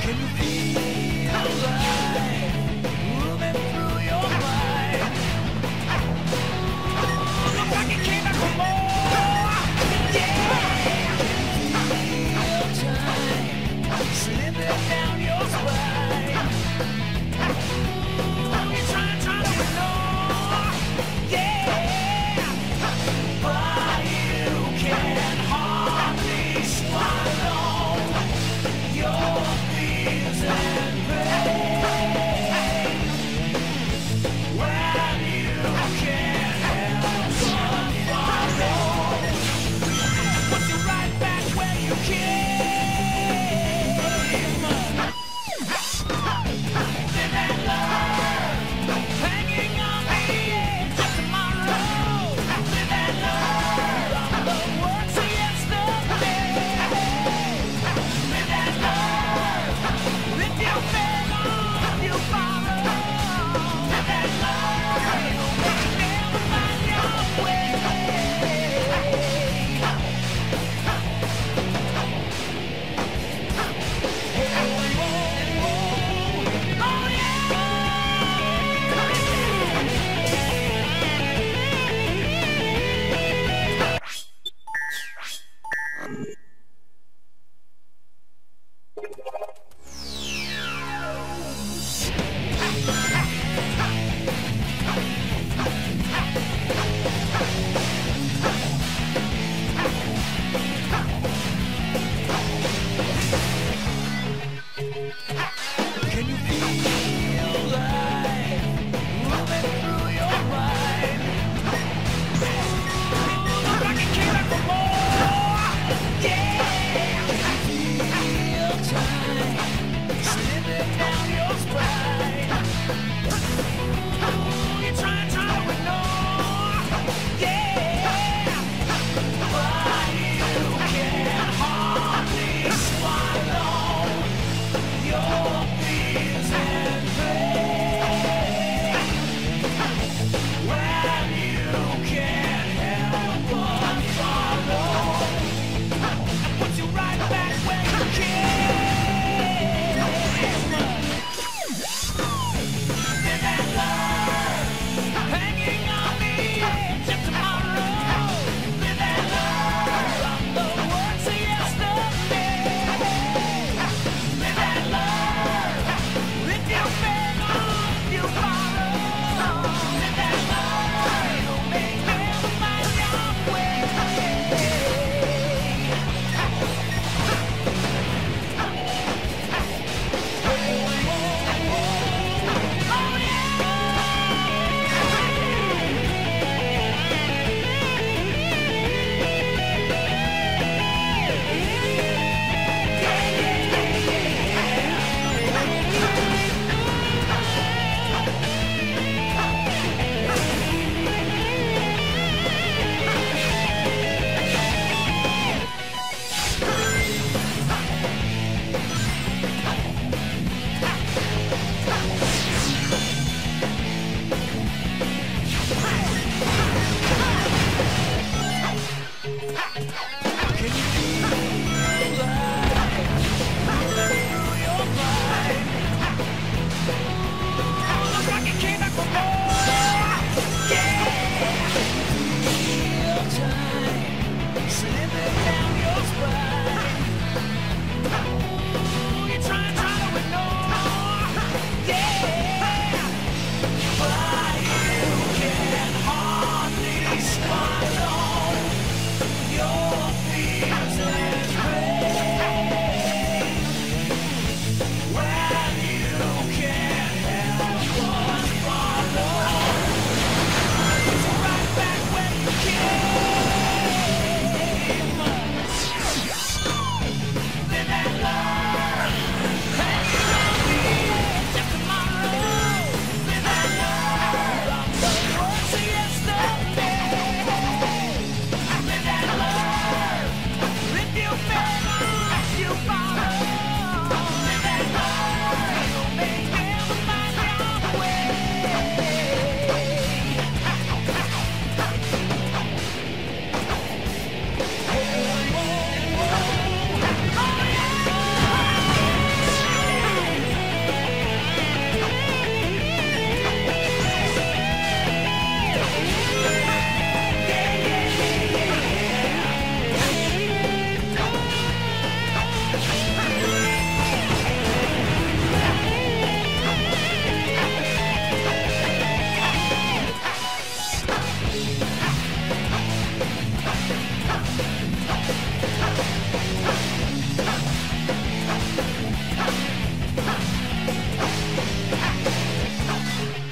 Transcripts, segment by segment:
Can you feel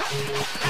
Ha ha ha!